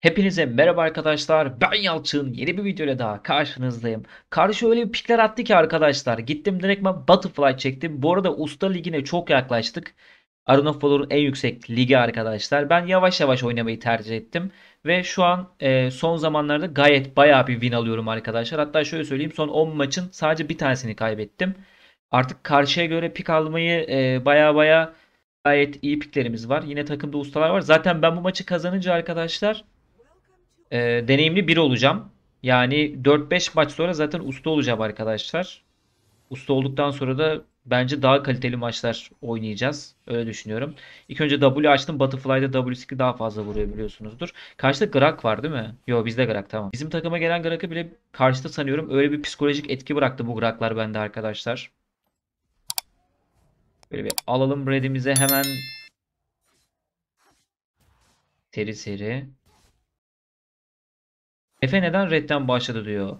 Hepinize merhaba arkadaşlar. Ben Yalçın. Yeni bir videoyla daha karşınızdayım. Karşı öyle bir pikler attı ki arkadaşlar. Gittim direktman Butterfly çektim. Bu arada Usta Ligi'ne çok yaklaştık. Arena of en yüksek ligi arkadaşlar. Ben yavaş yavaş oynamayı tercih ettim. Ve şu an e, son zamanlarda gayet bayağı bir win alıyorum arkadaşlar. Hatta şöyle söyleyeyim son 10 maçın sadece bir tanesini kaybettim. Artık karşıya göre pik almayı e, baya baya gayet iyi piklerimiz var. Yine takımda ustalar var. Zaten ben bu maçı kazanınca arkadaşlar e, deneyimli biri olacağım. Yani 4-5 maç sonra zaten usta olacağım arkadaşlar. Usta olduktan sonra da bence daha kaliteli maçlar oynayacağız. Öyle düşünüyorum. İlk önce W açtım. Butterfly'da W skill daha fazla vuruyor biliyorsunuzdur. Karşıda Grak var değil mi? Yo bizde Grak tamam. Bizim takıma gelen Grak'ı bile karşıda sanıyorum. Öyle bir psikolojik etki bıraktı bu Grak'lar bende arkadaşlar. Böyle bir alalım redimize hemen. Seri seri. Efe neden redden başladı diyor.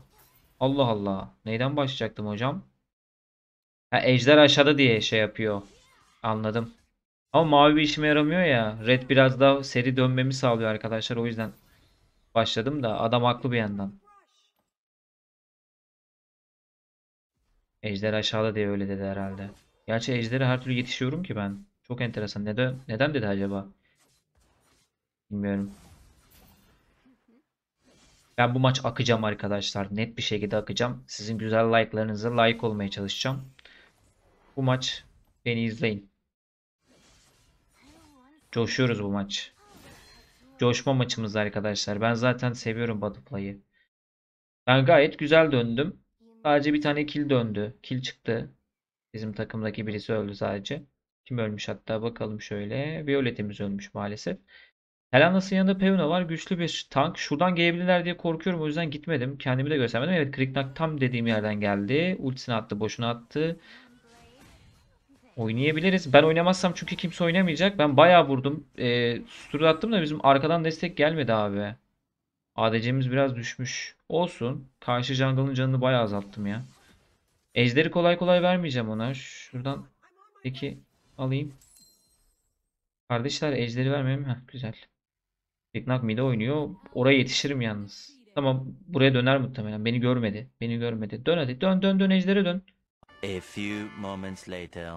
Allah Allah. Neyden başlayacaktım hocam? Ha, ejder aşağıda diye şey yapıyor. Anladım. Ama mavi bir işime yaramıyor ya. Red biraz daha seri dönmemi sağlıyor arkadaşlar. O yüzden başladım da adam haklı bir yandan. Ejder aşağıda diye öyle dedi herhalde. Gerçi ejdere her türlü yetişiyorum ki ben. Çok enteresan. Neden, neden dedi acaba? Bilmiyorum. Ben bu maç akacağım arkadaşlar. Net bir şekilde akacağım. Sizin güzel like'larınıza like olmaya çalışacağım. Bu maç beni izleyin. Coşuyoruz bu maç. Coşma maçımız arkadaşlar. Ben zaten seviyorum Butterfly'ı. Ben gayet güzel döndüm. Sadece bir tane kill döndü. Kill çıktı. Bizim takımdaki birisi öldü sadece. Kim ölmüş hatta bakalım şöyle. Violet'imiz ölmüş maalesef. Helena'sın yanında Peuna var. Güçlü bir tank. Şuradan gelebilirler diye korkuyorum. O yüzden gitmedim. Kendimi de göstermedim. Evet Kriknak tam dediğim yerden geldi. Ultisini attı. Boşuna attı. Oynayabiliriz. Ben oynamazsam çünkü kimse oynamayacak. Ben bayağı vurdum. E, susturu attım da bizim arkadan destek gelmedi abi. ADC'miz biraz düşmüş. Olsun. Karşı jungle'ın canını bayağı azalttım ya. Ejderi kolay kolay vermeyeceğim ona. Şuradan peki alayım. Kardeşler ejderi vermeyeyim. Heh, güzel. Teknak mide oynuyor. Oraya yetişirim yalnız. Tamam buraya döner muhtemelen. Beni görmedi. Beni görmedi. Dön hadi. Dön dön dön ejdere dön. A few moments later.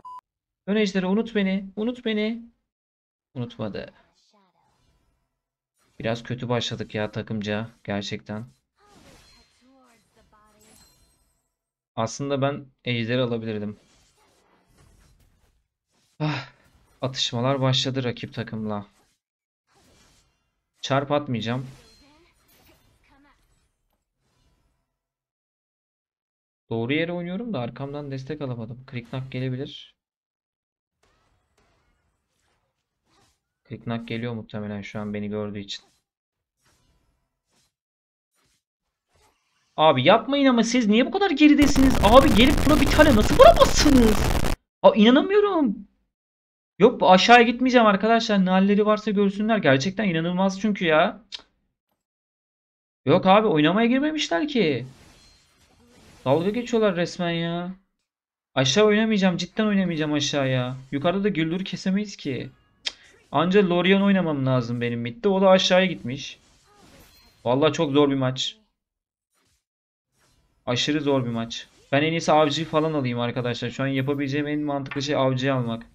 Dön ejdere unut beni. Unut beni. Unutmadı. Biraz kötü başladık ya takımca. Gerçekten. Aslında ben ejderi alabilirdim. Ah, atışmalar başladı rakip takımla. Çarp atmayacağım. Doğru yere oynuyorum da arkamdan destek alamadım. Kriknak gelebilir. Kriknak geliyor muhtemelen şu an beni gördüğü için. Abi yapmayın ama siz niye bu kadar geridesiniz? Abi gelip buna bir tane nasıl vuramazsınız? Aa, inanamıyorum. Yok aşağıya gitmeyeceğim arkadaşlar. Ne halleri varsa görsünler. Gerçekten inanılmaz çünkü ya. Yok abi oynamaya girmemişler ki. Dalga geçiyorlar resmen ya. Aşağı oynamayacağım. Cidden oynamayacağım aşağıya. Yukarıda da güldürü kesemeyiz ki. Anca Lorien oynamam lazım benim midde. O da aşağıya gitmiş. Vallahi çok zor bir maç. Aşırı zor bir maç. Ben en iyisi avcıyı falan alayım arkadaşlar. Şu an yapabileceğim en mantıklı şey avcıyı almak.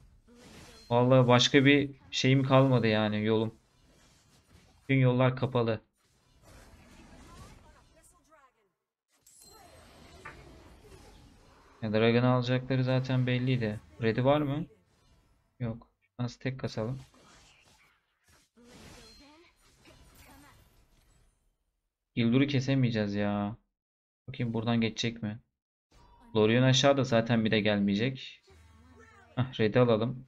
Vallahi başka bir şeyim kalmadı yani yolum. Tüm yollar kapalı. Ya Dragon'ı alacakları zaten belliydi. Red'i var mı? Yok. Nasıl tek kasalım? Yıldır'ı kesemeyeceğiz ya. Bakayım buradan geçecek mi? Lorien aşağıda zaten bir de gelmeyecek. Hah, Red'i alalım.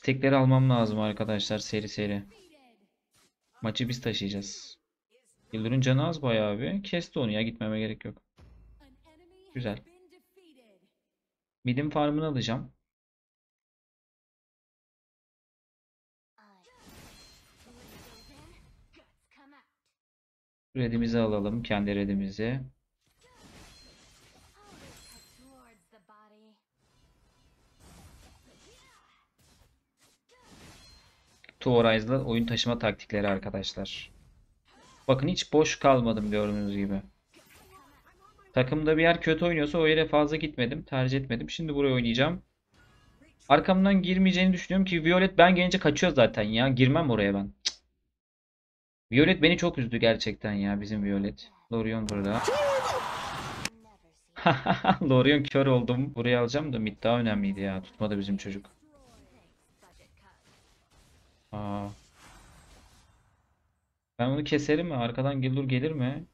Stekleri almam lazım arkadaşlar seri seri. Maçı biz taşıyacağız. Yıldır'ın canı az bayağı bir. Kesti onu ya gitmeme gerek yok. Güzel. Midim farmını alacağım. Redimizi alalım. Kendi redimizi. Two Horizo'da oyun taşıma taktikleri arkadaşlar. Bakın hiç boş kalmadım gördüğünüz gibi. Takımda bir yer kötü oynuyorsa o yere fazla gitmedim. Tercih etmedim. Şimdi buraya oynayacağım. Arkamdan girmeyeceğini düşünüyorum ki Violet ben gelince kaçıyor zaten ya. Girmem oraya ben. Violet beni çok üzdü gerçekten ya bizim Violet. Lorion burada. Lorion kör oldum. Buraya alacağım da mid daha önemliydi ya. Tutmadı bizim çocuk. Aa. Ben onu keserim mi? Arkadan Gildur gelir mi?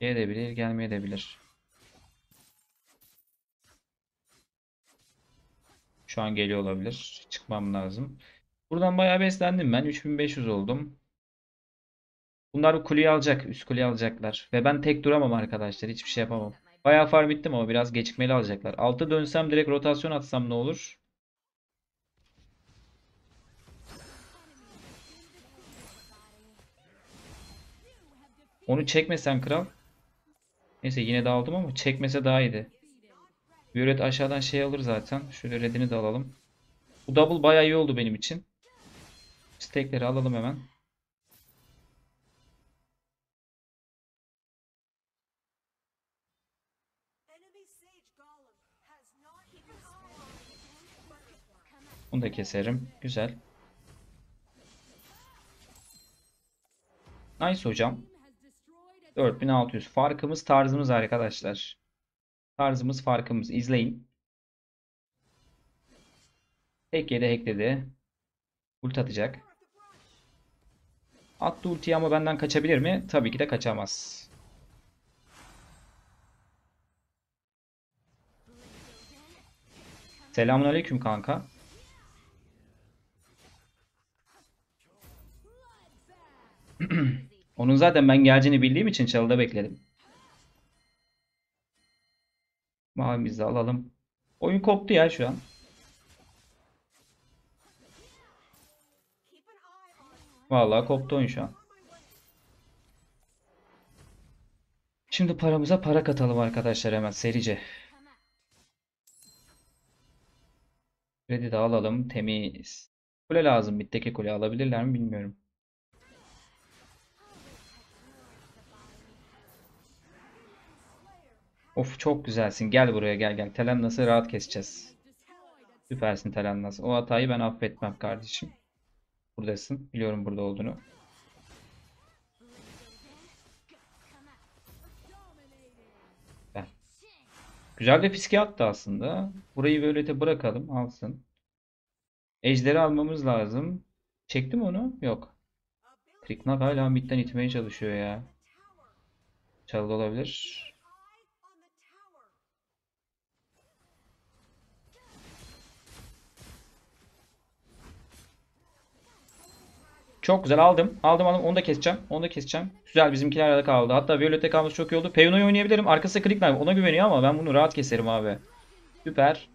Gelebilir, gelmeye de bilir. Şu an geliyor olabilir. Çıkmam lazım. Buradan bayağı beslendim ben. 3500 oldum. Bunlar bu kuleyi alacak. Üst kuleyi alacaklar. Ve ben tek duramam arkadaşlar. Hiçbir şey yapamam. Bayağı farm ettim ama biraz gecikmeli alacaklar. Altı dönsem direkt rotasyon atsam ne olur? Onu çekmesen kral. Neyse yine de aldım ama çekmese daha iyiydi. Violet aşağıdan şey alır zaten. Şöyle redini de alalım. Bu double bayağı iyi oldu benim için. Stackleri alalım hemen. Bunu da keserim. Güzel. Nice hocam. 4600. Farkımız tarzımız arkadaşlar. Tarzımız farkımız. İzleyin. Tek yedi hackledi. Ult atacak. Attı ultiyi ama benden kaçabilir mi? Tabii ki de kaçamaz. Selamünaleyküm kanka. Onun zaten ben geleceğini bildiğim için çalıda bekledim. Mavimizi alalım. Oyun koptu ya şu an. Vallahi koptu oyun şu an. Şimdi paramıza para katalım arkadaşlar hemen serice. Kredi de alalım. Temiz. Kule lazım. Bitteki kule alabilirler mi bilmiyorum. Of çok güzelsin. Gel buraya gel gel. Telennas'ı rahat keseceğiz. Süpersin Telennas. O hatayı ben affetmem kardeşim. Buradasın. Biliyorum burada olduğunu. Ben. Güzel de fiske attı aslında. Burayı Violet'e bırakalım. Alsın. Ejderi almamız lazım. Çektim onu? Yok. Triknak hala midden itmeye çalışıyor ya. Çaldı olabilir. Çok güzel aldım. Aldım aldım. Onu da keseceğim. Onu da keseceğim. Güzel bizimkiler arada kaldı. Hatta Violet'te kalması çok iyi oldu. Peyno'yu oynayabilirim. Arkası Click Knife. Ona güveniyor ama ben bunu rahat keserim abi. Süper.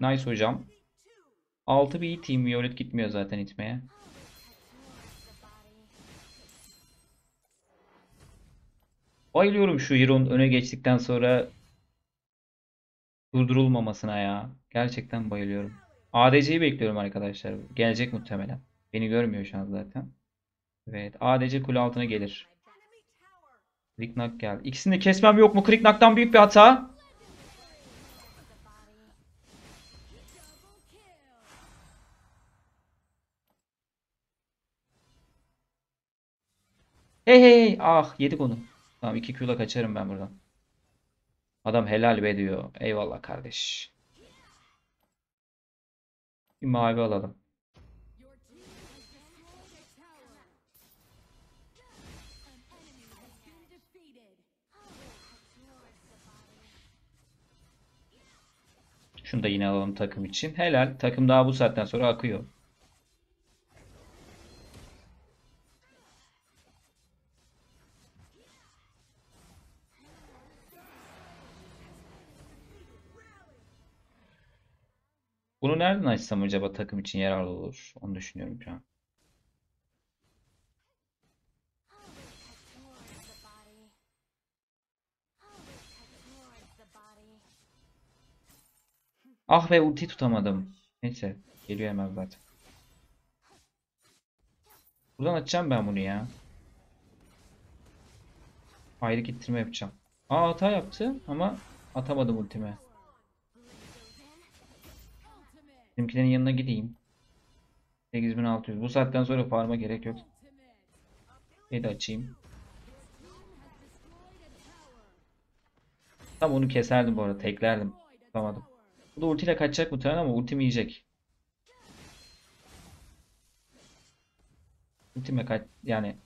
Nice hocam. 6 bir team. Violet gitmiyor zaten itmeye. Bayılıyorum şu Hero'nun öne geçtikten sonra durdurulmamasına ya. Gerçekten bayılıyorum. ADC'yi bekliyorum arkadaşlar. Gelecek muhtemelen. Beni görmüyor şu an zaten. Evet. ADC kule altına gelir. Kliknak geldi. İkisini de kesmem yok mu? Kliknak'tan büyük bir hata. Hey hey hey. Ah yedik onu. Tamam 2 Q'la kaçarım ben buradan. Adam helal be diyor. Eyvallah kardeş. Bir mavi alalım. Şunu da yine alalım takım için. Helal. Takım daha bu saatten sonra akıyor. Bunu nereden açsam acaba takım için yararlı olur? Onu düşünüyorum şu an. Ah be ulti tutamadım. Neyse. Geliyor hemen zaten. Buradan açacağım ben bunu ya. Ayrı gittirme yapacağım. Aa hata yaptı ama atamadım ultime. Bizimkilerin yanına gideyim. 8600. Bu saatten sonra farma gerek yok. Bir de açayım. Tam onu keserdim bu arada. Teklerdim. Tutamadım. Bu da ultiyle kaçacak muhtemelen ama ultimi yiyecek. Ultime kaç yani.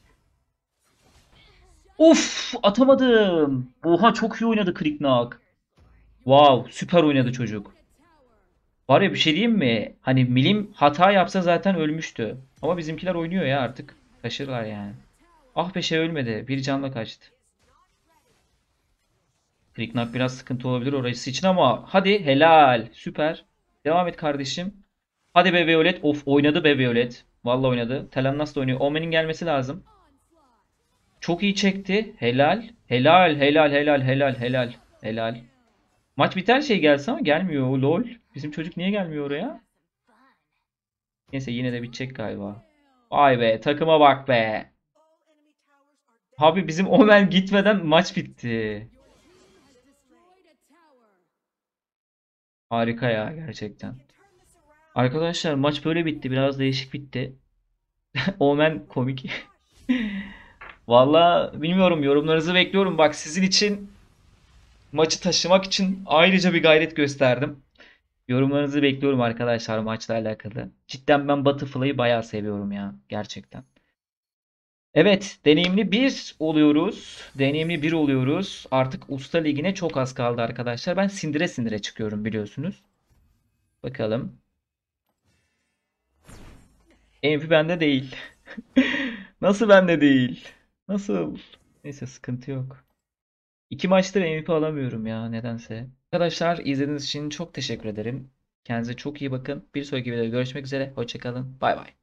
Of atamadım. Oha çok iyi oynadı Kriknak. Wow süper oynadı çocuk. Var ya bir şey diyeyim mi? Hani milim hata yapsa zaten ölmüştü. Ama bizimkiler oynuyor ya artık. Taşırlar yani. Ah be şey ölmedi. Bir canla kaçtı. Kriknak biraz sıkıntı olabilir orası için ama hadi helal. Süper. Devam et kardeşim. Hadi be Violet. Of oynadı be Violet. Vallahi oynadı. Telenas da oynuyor. Omen'in gelmesi lazım. Çok iyi çekti. Helal. Helal helal helal helal helal. Helal. Maç biter şey gelse ama gelmiyor. Lol. Bizim çocuk niye gelmiyor oraya? Neyse yine de bitecek galiba. Vay be takıma bak be. Abi bizim Omen gitmeden maç bitti. Harika ya gerçekten. Arkadaşlar maç böyle bitti. Biraz değişik bitti. Omen komik. Valla bilmiyorum yorumlarınızı bekliyorum. Bak sizin için maçı taşımak için ayrıca bir gayret gösterdim. Yorumlarınızı bekliyorum arkadaşlar maçla alakalı. Cidden ben Butterfly'ı bayağı seviyorum ya. Gerçekten. Evet, deneyimli bir oluyoruz. Deneyimli bir oluyoruz. Artık Usta Ligi'ne çok az kaldı arkadaşlar. Ben sindire sindire çıkıyorum biliyorsunuz. Bakalım. MVP bende değil. Nasıl bende değil? Nasıl? Neyse sıkıntı yok. İki maçtır MVP alamıyorum ya nedense. Arkadaşlar izlediğiniz için çok teşekkür ederim. Kendinize çok iyi bakın. Bir sonraki videoda görüşmek üzere. Hoşçakalın. Bay bay.